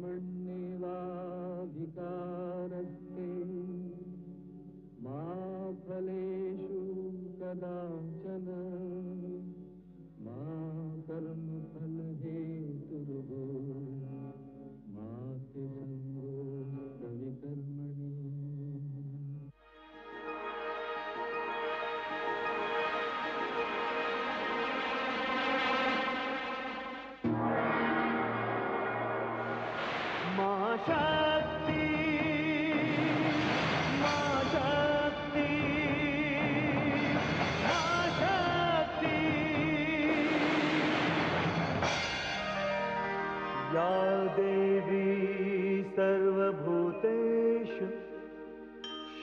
summer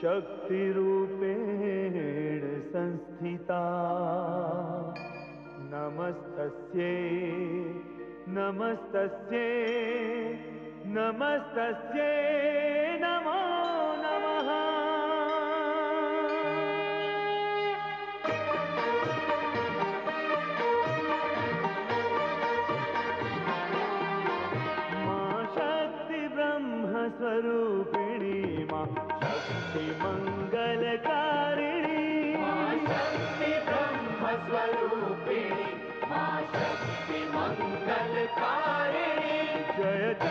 शक्तिरूपेण संस्थिता। नमस्तस्यै नमस्तस्यै नमस्तस्यै नमो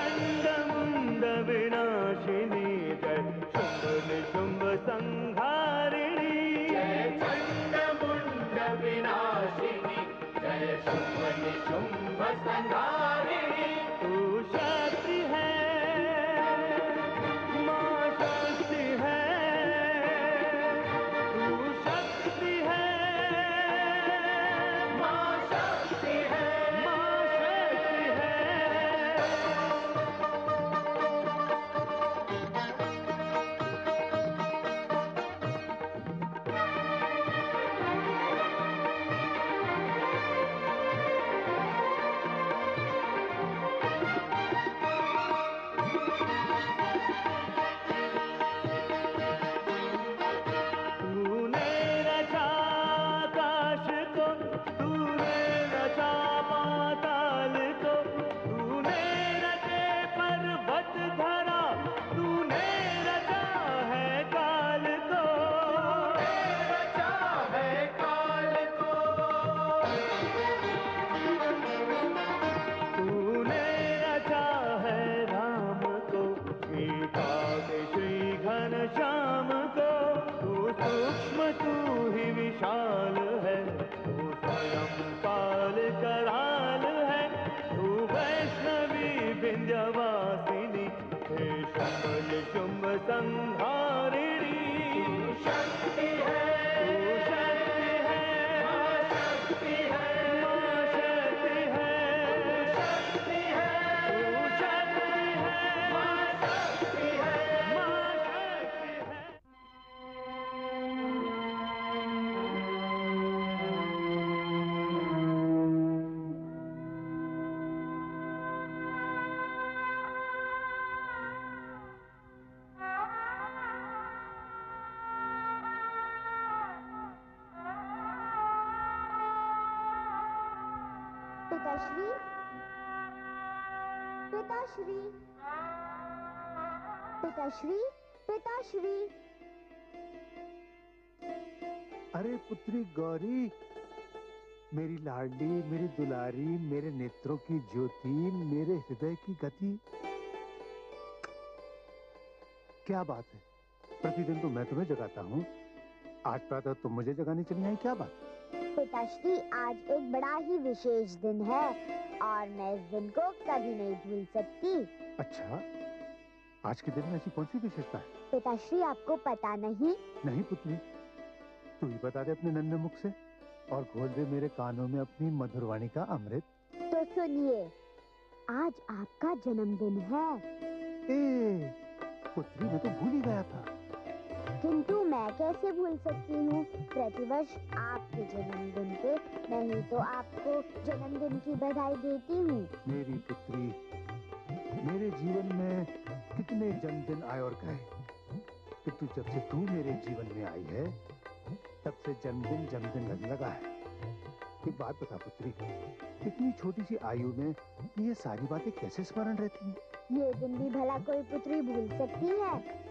चण्ड विनाशिनी जय निशुम्भ संहारिणी। मुण्ड विनाशिनी जय निशुम्भ संहारिणी। पिताश्री पिताश्री पिताश्री पिताश्री अरे पुत्री गौरी, मेरी लाडली, मेरी दुलारी, मेरे नेत्रों की ज्योति, मेरे हृदय की गति। क्या बात है? प्रतिदिन तो मैं तुम्हें जगाता हूँ। आज प्रातः तुम मुझे जगाने चली आई, क्या बात? पिताश्री आज एक बड़ा ही विशेष दिन है और मैं इस दिन को कभी नहीं भूल सकती। अच्छा आज के दिन में ऐसी कौन सी विशेषता है? पिताश्री आपको पता नहीं? नहीं पुत्री तू ही बता दे अपने नन्हे मुख से और घोल दे मेरे कानों में अपनी मधुरवाणी का अमृत। तो सुनिए आज आपका जन्मदिन है। ए पुत्री मैं तो भूल ही गया था। किंतु मैं कैसे भूल सकती हूँ? प्रतिवर्ष आपके जन्मदिन पे मैं ही तो आपको जन्मदिन की बधाई देती हूँ। मेरी पुत्री मेरे जीवन में कितने जन्मदिन आए और गए? किंतु जब से तू मेरे जीवन में आई है तब से जन्मदिन जन्मदिन लगने लगा है। एक बात बता पुत्री इतनी छोटी सी आयु में ये सारी बातें कैसे स्मरण रहती हैं? ये दिन भी भला कोई पुत्री भूल सकती है।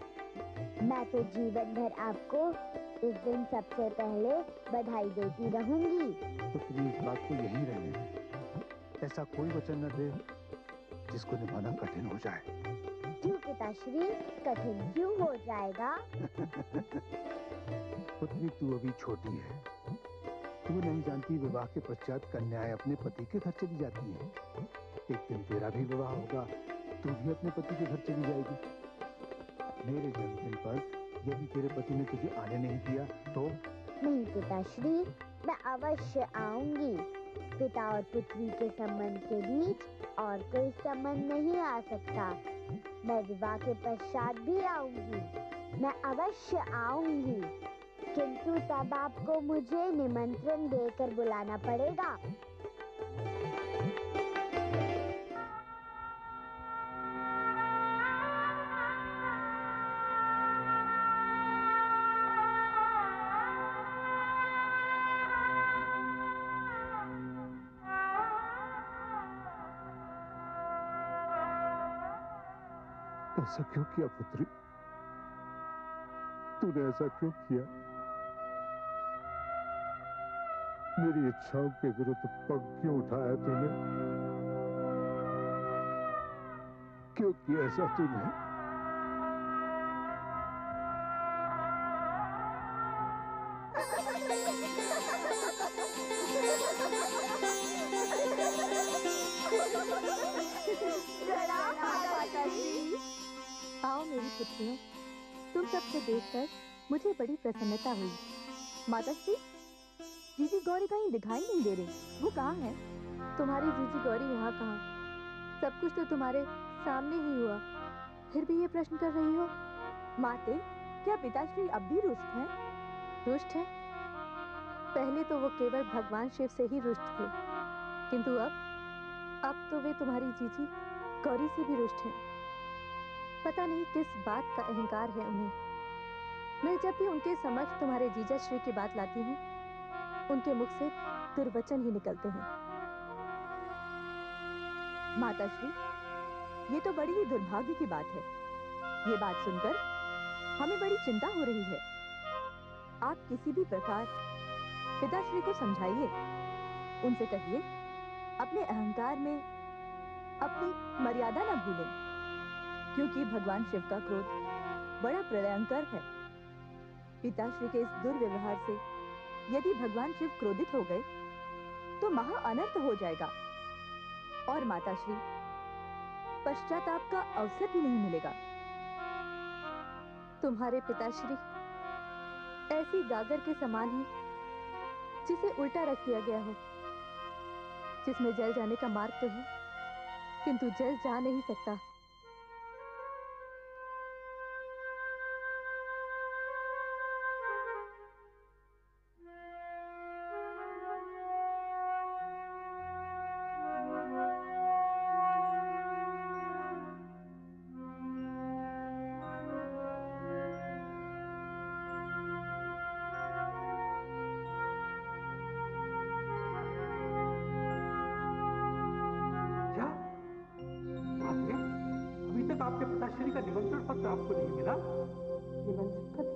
मैं तो जीवन भर आपको इस दिन सबसे पहले बधाई देती रहूँगी। पुत्री इस बात को यही रहने दे। ऐसा कोई वचन न दे जिसको निभाना कठिन हो जाए। क्यों पिताश्री कठिन क्यों हो जाएगा? पुत्री तू अभी छोटी है। तू नहीं जानती विवाह के पश्चात कन्याएँ अपने पति के घर चली जाती हैं। एक दिन तेरा भी विवाह होगा तू भी अपने पति के घर चली जाएगी। मेरे जन्मदिन पर यदि तेरे पति ने तुझे आने नहीं दिया तो? नहीं पिताश्री, मैं अवश्य आऊँगी। पिता और पुत्री के संबंध के बीच और कोई संबंध नहीं आ सकता। मैं विवाह के पश्चात भी आऊँगी। मैं अवश्य आऊँगी। किंतु तब आपको मुझे निमंत्रण देकर बुलाना पड़ेगा। ऐसा क्यों किया पुत्री? तूने ऐसा क्यों किया? मेरी इच्छाओं के विरुद्ध पग क्यों उठाया तूने? क्यों किया ऐसा तूने? पुत्रियों तुम सबको देखकर मुझे बड़ी प्रसन्नता हुई। माता श्री जीजी गौरी कहीं दिखाई नहीं दे रही। वो कहाँ है? तुम्हारी जीजी गौरी यहाँ कहाँ? सब कुछ तो तुम्हारे सामने ही हुआ। फिर भी ये प्रश्न कर रही हो? माते, क्या पिताश्री अब भी रुष्ट हैं? रुष्ट हैं? पहले तो वो केवल भगवान शिव से ही रुष्ट थे। किंतु अब अब तो वे तुम्हारी जीजी गौरी से भी रुष्ट हैं। पता नहीं किस बात का अहंकार है उन्हें। मैं जब भी उनके समक्ष तुम्हारे जीजा श्री की बात लाती हूँ, उनके मुख से दुर्वचन ही निकलते हैं। माता श्री, ये तो बड़ी ही दुर्भाग्य की बात है। ये बात सुनकर हमें बड़ी चिंता हो रही है। आप किसी भी प्रकार पिताश्री को समझाइए। उनसे कहिए, अपने अहंकार में अपनी मर्यादा न भूलें। क्योंकि भगवान शिव का क्रोध बड़ा प्रलयंकर है। पिताश्री के इस दुर्व्यवहार से यदि भगवान शिव क्रोधित हो गए तो महा अनर्थ हो जाएगा। और माताश्री, पश्चाताप का अवसर भी नहीं मिलेगा। तुम्हारे पिताश्री ऐसी गागर के समान ही, जिसे उल्टा रख दिया गया हो, जिसमें जल जाने का मार्ग तो है, किंतु जल जा नहीं सकता। आपके पिताश्री का निमंत्रण पत्र आपको नहीं मिला? निमंत्रण पत्र?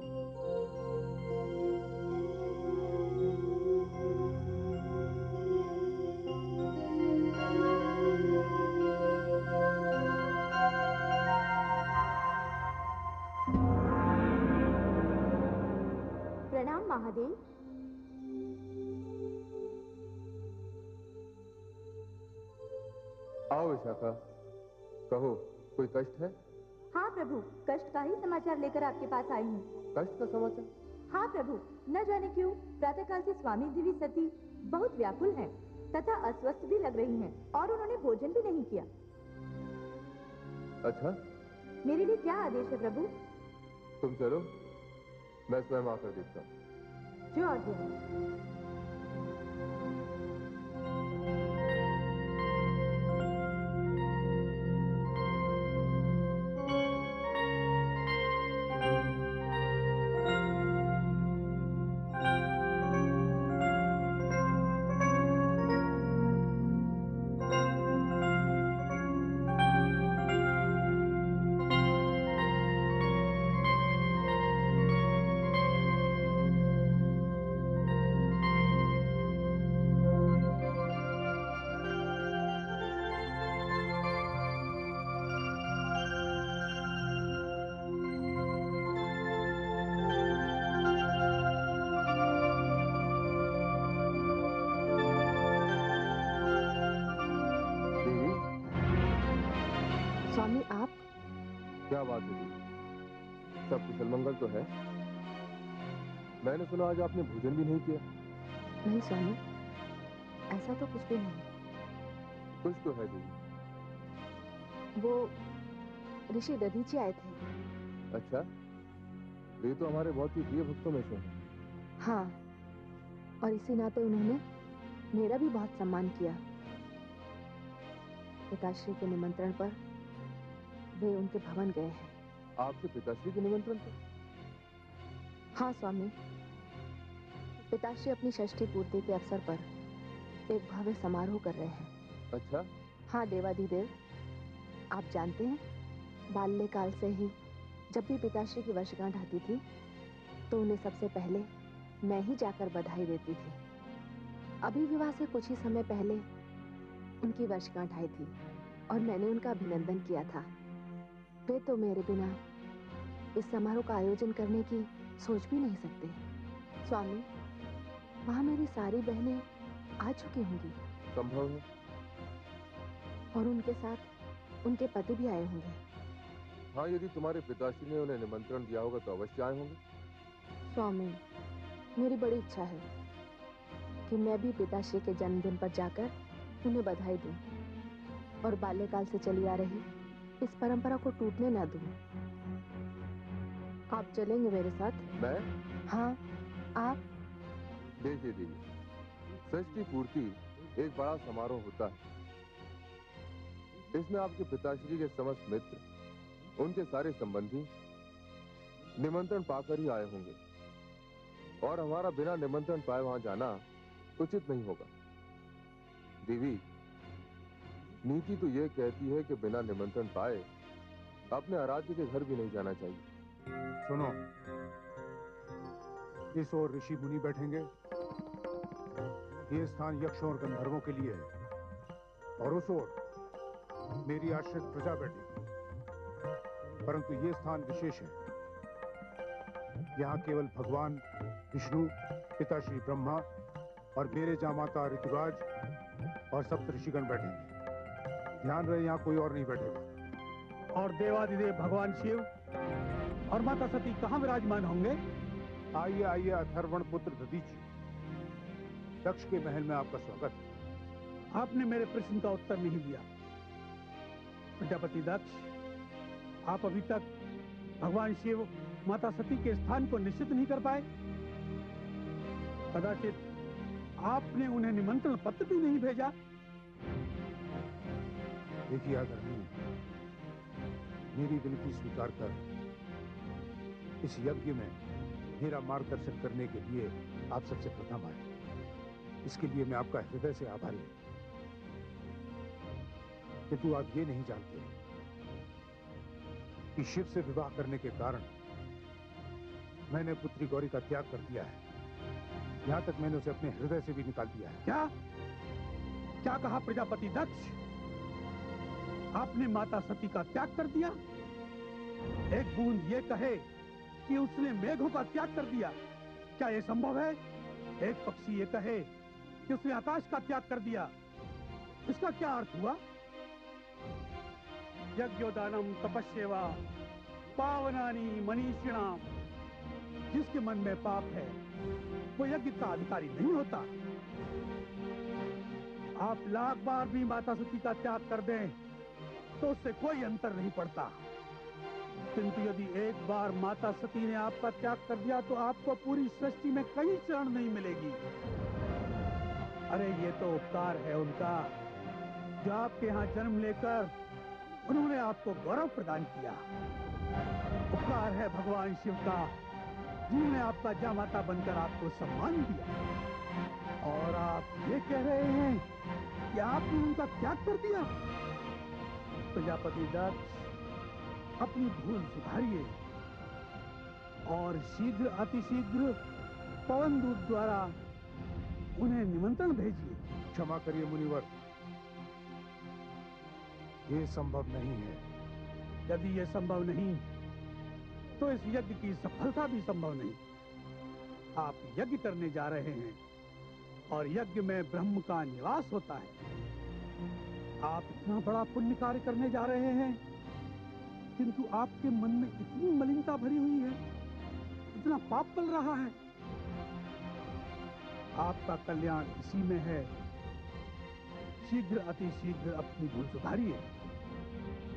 का ही समाचार लेकर आपके पास आई हूँ। कष्ट का समाचार? हाँ प्रभु न जाने क्यों प्रातःकाल से स्वामी देवी सती बहुत व्याकुल हैं तथा अस्वस्थ भी लग रही हैं और उन्होंने भोजन भी नहीं किया। अच्छा? मेरे लिए क्या आदेश है प्रभु? तुम चलो मैं स्वयं आकर देखता हूँ। जो आज्ञा क्या बात है सब कुशल मंगल तो है। मैंने सुना आज आपने भोजन भी नहीं किया। नहीं स्वामी ऐसा तो कुछ भी नहीं। कुछ तो है दीदी वो ऋषि दधीची आए थे। अच्छा वे तो हमारे बहुत ही प्रिय भक्तों में से हैं। हाँ और इसी नाते उन्होंने मेरा भी बहुत सम्मान किया। पिताश्री के निमंत्रण पर वे उनके भवन गए हैं। आपके पिताश्री के निमंत्रण पर? हाँ स्वामी। पिताश्री अपनी षष्ठी पूर्ति के अवसर पर एक भव्य समारोह कर रहे हैं। अच्छा? हाँ देवाधिदेव आप जानते हैं बाल्यकाल से ही जब भी पिताश्री की वर्षगांठ आती थी तो उन्हें सबसे पहले मैं ही जाकर बधाई देती थी। अभी विवाह से कुछ ही समय पहले उनकी वर्षगांठ आई थी और मैंने उनका अभिनंदन किया था। वे तो मेरे बिना इस समारोह का आयोजन करने की सोच भी नहीं सकते। स्वामी वहाँ मेरी सारी बहनें आ चुकी होंगी। संभव है? और उनके साथ उनके पति भी आए होंगे। हाँ यदि तुम्हारे पिताश्री ने उन्हें निमंत्रण दिया होगा तो अवश्य आए होंगे। स्वामी मेरी बड़ी इच्छा है कि मैं भी पिताश्री के जन्मदिन पर जाकर उन्हें बधाई दूँ और बाल्यकाल से चली आ रही इस परंपरा को टूटने ना दूँ। आप चलेंगे मेरे साथ? मैं? हाँ। आप? देखिए दीदी षष्ठी पूर्ति एक बड़ा समारोह होता है। इसमें आपके पिताश्री के समस्त मित्र उनके सारे संबंधी निमंत्रण पाकर ही आए होंगे। और हमारा बिना निमंत्रण पाए वहाँ जाना उचित नहीं होगा। देवी नीति तो यह कहती है कि बिना निमंत्रण पाए अपने आराध्य के घर भी नहीं जाना चाहिए। सुनो। इस ओर ऋषि मुनि बैठेंगे। ये स्थान यक्षों और गंधर्वों के लिए है। और उस ओर मेरी आश्रित प्रजा बैठेगी परंतु ये स्थान विशेष है। यहाँ केवल भगवान, विष्णु पिता श्री ब्रह्मा और मेरे जामाता ऋतुराज और सप्त ऋषिगण बैठेंगे। ध्यान रहे यहाँ कोई और नहीं बैठेगा। और देवादिदेव भगवान शिव और माता सती कहाँ विराजमान होंगे? आइए आइए अथर्वण पुत्र दक्ष के महल में आपका स्वागत है। आपने मेरे प्रश्न का उत्तर नहीं दिया। प्रजापति दक्ष आप अभी तक भगवान शिव माता सती के स्थान को निश्चित नहीं कर पाए। कदाचित आपने उन्हें निमंत्रण पत्र भी नहीं भेजा। देखिए आदरणीय मेरी विनती स्वीकार कर। इस यज्ञ में मेरा मार्गदर्शन करने के लिए आप सबसे प्रथम आए। इसके लिए मैं आपका हृदय से आभारी हूँ। किंतु आप ये नहीं जानते कि शिव से विवाह करने के कारण मैंने पुत्री गौरी का त्याग कर दिया है। यहाँ तक मैंने उसे अपने हृदय से भी निकाल दिया है। क्या? क्या कहा प्रजापति? दक्ष? आपने माता सती का त्याग कर दिया? एक बूंद ये कहे कि उसने मेघों का त्याग कर दिया। क्या यह संभव है? एक पक्षी ये कहे कि उसने आकाश का त्याग कर दिया। इसका क्या अर्थ हुआ? यज्ञोदानम तपस्यवा पावनानी मनीषिणा जिसके मन में पाप है, वो यज्ञ का अधिकारी नहीं होता। आप लाख बार भी माता सती का त्याग कर दें। तो उससे कोई अंतर नहीं पड़ता। किंतु यदि एक बार माता सती ने आपका त्याग कर दिया तो आपको पूरी सृष्टि में कहीं शरण नहीं मिलेगी। अरे, ये तो उपकार है उनका। जो आपके यहाँ जन्म लेकर उन्होंने आपको गौरव प्रदान किया। उपकार है भगवान शिव का। जिन्होंने आपका जामाता बनकर आपको सम्मान दिया। और आप ये कह रहे हैं कि आपने उनका त्याग कर दिया। प्रजापति दक्ष अपनी भूल सुधारिए और शीघ्र अतिशीघ्र पवन दूत द्वारा उन्हें निमंत्रण भेजिए। क्षमा करिए मुनिवर। ये संभव नहीं है। यदि ये संभव नहीं तो इस यज्ञ की सफलता भी संभव नहीं। आप यज्ञ करने जा रहे हैं और यज्ञ में ब्रह्म का निवास होता है। आप इतना बड़ा पुण्य कार्य करने जा रहे हैं, किंतु आपके मन में इतनी मलिनता भरी हुई है, इतना पाप पल रहा है। आपका कल्याण इसी में है। शीघ्र अति शीघ्र अपनी भूल सुधारिए।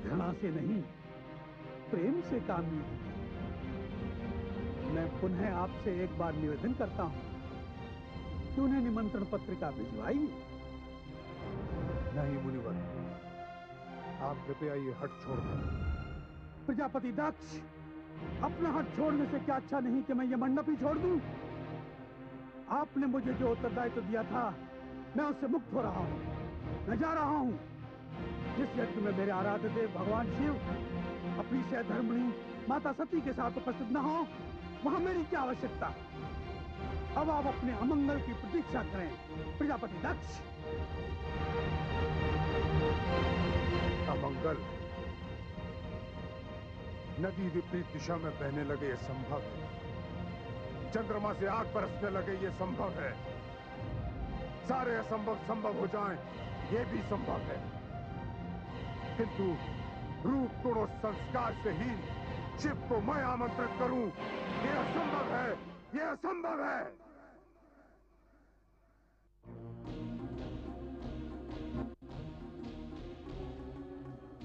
घृणा से नहीं, प्रेम से काम मैं पुनः आपसे एक बार निवेदन करता हूँ कि उन्हें निमंत्रण पत्रिका भिजवाइए। नहीं मुनिवर। आप कृपया ये हट छोड़ दें। प्रजापति दक्ष, अपना हट छोड़ने से क्या अच्छा नहीं कि मैं ये मंडप ही छोड़ दूँ? आपने मुझे जो उत्तरदायित्व तो दिया था, मैं उससे मुक्त हो रहा हूँ। मैं जा रहा हूँ। जिस यज्ञ में मेरे आराध्य देव भगवान शिव, अपनी से सहधर्मणी माता सती के साथ उपस्थित न हो, वहाँ मेरी क्या आवश्यकता? अब आप अपने अमंगल की प्रतीक्षा करें, प्रजापति दक्ष। अमंगल नदी विपरीत दिशा में बहने लगे ये संभव है। चंद्रमा से आग बरसने लगे ये संभव है। सारे असंभव संभव हो जाएँ, ये भी संभव है। किंतु रूप और संस्कार से ही शिव को मैं आमंत्रित करूँ। ये असंभव है, ये असंभव है।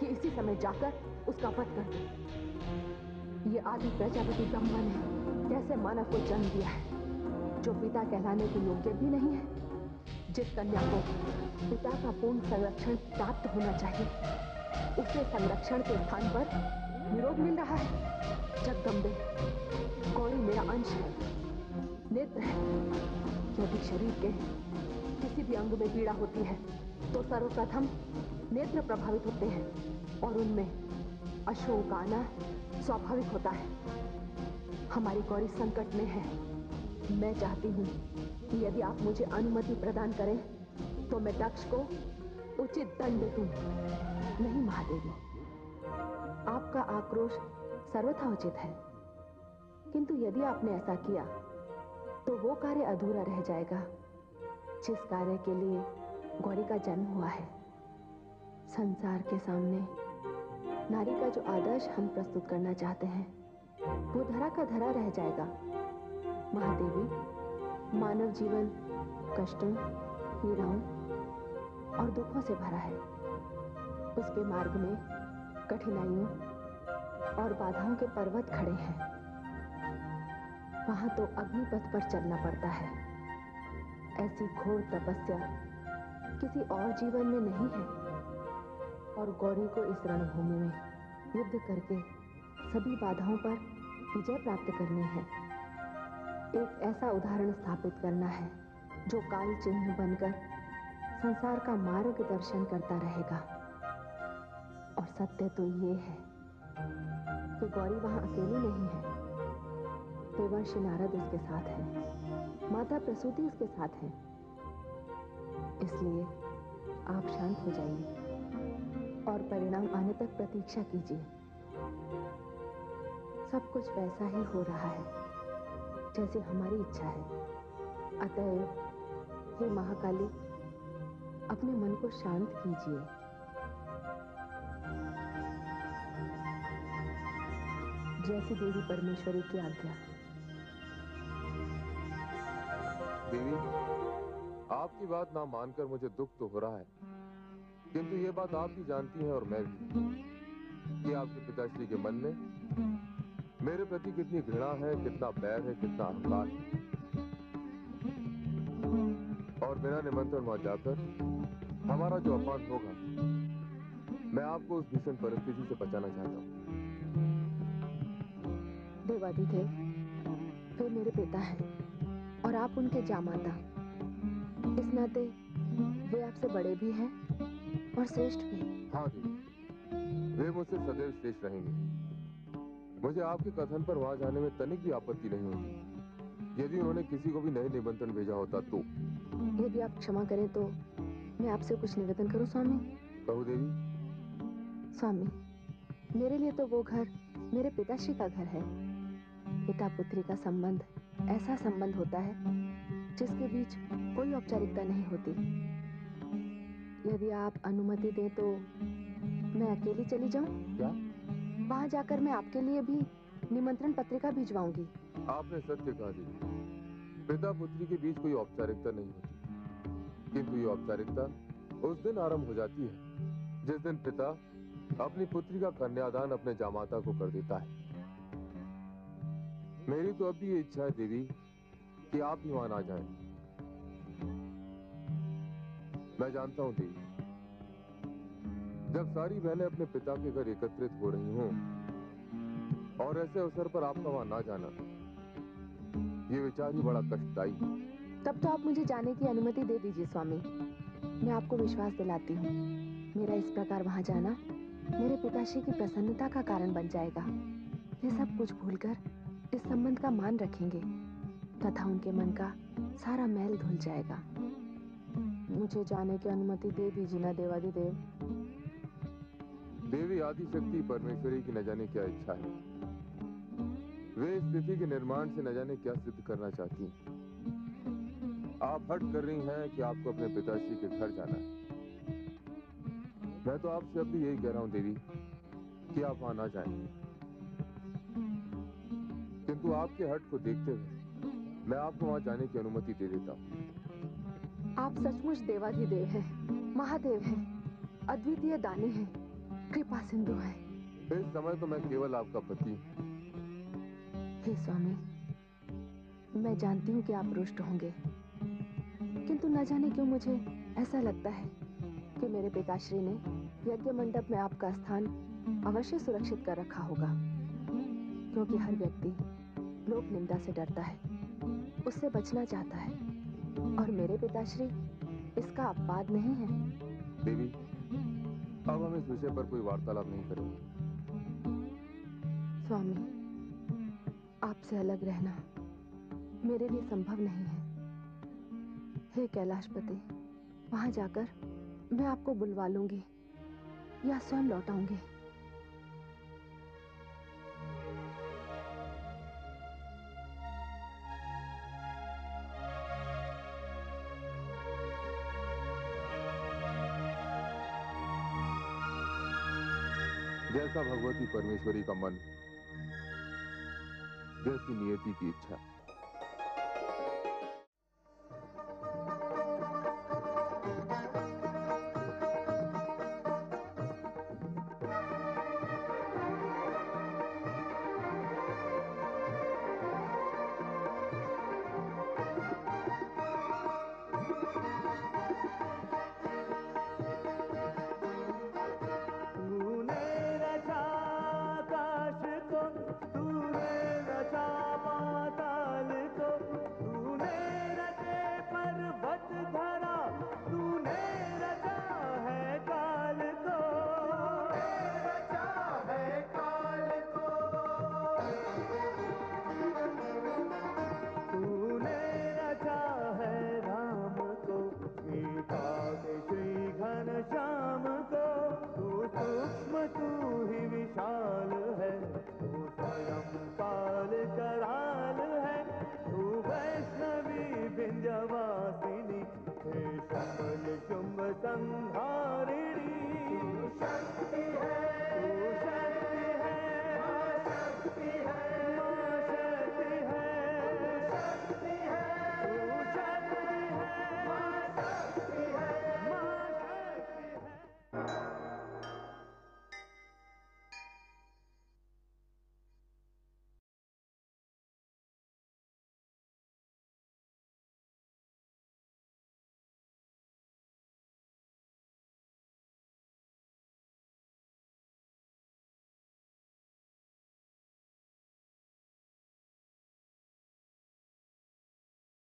कि इसी समय जाकर उसका वध कर दूँ। ये आदि प्रजापति ब्रह्मा ने कैसे मानव को जन्म दिया है? जो पिता कहलाने के योग्य भी नहीं है, जिस कन्या को पिता का पूर्ण संरक्षण प्राप्त होना चाहिए, उसे संरक्षण के स्थान पर विरोध मिल रहा है। जगदम्बे गौरी मेरा अंश है। नेत्र है। यदि शरीर के किसी भी अंग में पीड़ा होती है। तो सर्वप्रथम नेत्र प्रभावित होते हैं और उनमें अश्रुओं का आना स्वाभाविक होता है। हमारी गौरी संकट में है। मैं चाहती हूँ कि यदि आप मुझे अनुमति प्रदान करें तो मैं दक्ष को उचित दंड दूँ, नहीं महादेवी। आपका आक्रोश सर्वथा उचित है। किंतु यदि आपने ऐसा किया तो वो कार्य अधूरा रह जाएगा, जिस कार्य के लिए गौरी का जन्म हुआ है। संसार के सामने नारी का जो आदर्श हम प्रस्तुत करना चाहते हैं, वो धरा का धरा रह जाएगा। महादेवी, मानव जीवन, कष्टों पीड़ाओं और दुखों से भरा है। उसके मार्ग में कठिनाइयों और बाधाओं के पर्वत खड़े हैं। वहाँ तो अग्निपथ पर चलना पड़ता है। ऐसी घोर तपस्या किसी और जीवन में नहीं है। और गौरी को इस रणभूमि में युद्ध करके सभी बाधाओं पर विजय प्राप्त करनी है। एक ऐसा उदाहरण स्थापित करना है, जो काल चिन्ह बनकर संसार का मार्गदर्शन करता रहेगा। और सत्य तो ये है कि गौरी वहाँ अकेली नहीं है। देवर्षि नारद उसके साथ है, माता प्रसूति उसके साथ है। इसलिए आप शांत हो जाइए और परिणाम आने तक प्रतीक्षा कीजिए। सब कुछ वैसा ही हो रहा है, जैसे हमारी इच्छा है। अतएव हे महाकाली, अपने मन को शांत कीजिए। जैसी देवी परमेश्वरी की आज्ञा। देवी? आपकी बात ना मानकर मुझे दुख तो हो रहा है। किंतु ये बात आप भी जानती हैं और मैं भी। कि आपके पिताश्री के मन में मेरे प्रति कितनी घृणा है, कितना बैर है, कितना अहंकार है। और बिना निमंत्रण वहाँ जाकर हमारा जो अपमान होगा, मैं आपको उस भीषण परिस्थिति से बचाना चाहता हूँ। देवादिदेव वे मेरे पिता हैं और आप उनके जामाता। इस नाते वे आपसे बड़े भी हैं और श्रेष्ठ भी हाँ। देवी वे मुझसे सदैव श्रेष्ठ रहेंगे। मुझे आपके कथन पर वहाँ जाने में तनिक भी आपत्ति नहीं होगी। यदि उन्होंने किसी को भी नहीं निमंत्रण भेजा होता तो। यदि आप क्षमा करें तो मैं आपसे कुछ निवेदन करूँ स्वामी? कहू देवी। स्वामी मेरे लिए तो वो घर मेरे पिताश्री का घर है। पिता पुत्री का संबंध ऐसा संबंध होता है जिसके बीच कोई औपचारिकता नहीं होती। यदि आप अनुमति दें तो मैं अकेली चली जाऊँ? क्या? वहाँ जाकर मैं आपके लिए भी निमंत्रण पत्रिका भिजवाऊँगी। आपने सत्य कहा देवी पिता पुत्री के बीच कोई औपचारिकता नहीं होती। किंतु ये औपचारिकता उस दिन आरंभ हो जाती है जिस दिन पिता अपनी पुत्री का कन्यादान अपने जामाता को कर देता है। मेरी तो अब भी ये इच्छा है देवी कि आप भी वहाँ आ जाएँ। मैं जानता हूँ देवी जब सारी बहनें अपने पिता के घर एकत्रित हो रही हों और ऐसे अवसर पर आपका वहाँ ना जाना, ये विचार ही बड़ा कष्टदायी तब तो आप मुझे जाने की अनुमति दे दीजिए, स्वामी। मैं आपको विश्वास दिलाती हूँ, मेरा इस प्रकार वहाँ जाना मेरे पिताश्री की प्रसन्नता का कारण बन जाएगा। ये सब कुछ भूलकर इस संबंध का मान रखेंगे। तथा उनके मन का, सारा मैल धुल जाएगा। मुझे जाने की अनुमति दे दीजिए ना देवादिदेव देवी। आदि शक्ति परमेश्वरी की न जाने क्या इच्छा है। वे स्थिति के निर्माण से न जाने क्या सिद्ध करना चाहती हैं। आप हट कर रही हैं कि आपको अपने पिताश्री के घर जाना है। मैं तो आपसे अब भी यही कह रहा हूँ, देवी, कि आप वहाँ ना जाएँ। किंतु आपके हट को देखते हुए मैं आपको वहाँ जाने की अनुमति दे देता हूँ। आप सचमुच देवाधिदेव हैं महादेव हैं अद्वितीय दानी हैं कृपा सिंधु हैं। इस समय तो मैं केवल आपका पति हे स्वामी मैं जानती हूँ कि आप रुष्ट होंगे। किंतु न जाने क्यों मुझे ऐसा लगता है कि मेरे पिताश्री ने यज्ञ मंडप में आपका स्थान अवश्य सुरक्षित कर रखा होगा क्योंकि हर व्यक्ति लोक निंदा से डरता है। उससे बचना चाहता है। और मेरे पिताश्री इसका अपवाद नहीं है। देवी अब हम इस विषय पर कोई वार्तालाप नहीं करेंगे। स्वामी आपसे अलग रहना मेरे लिए संभव नहीं है। हे कैलाशपति वहाँ जाकर मैं आपको बुलवा लूँगी या स्वयं लौटाऊँगी। जैसा भगवती परमेश्वरी का मन। जैसी नियति की इच्छा।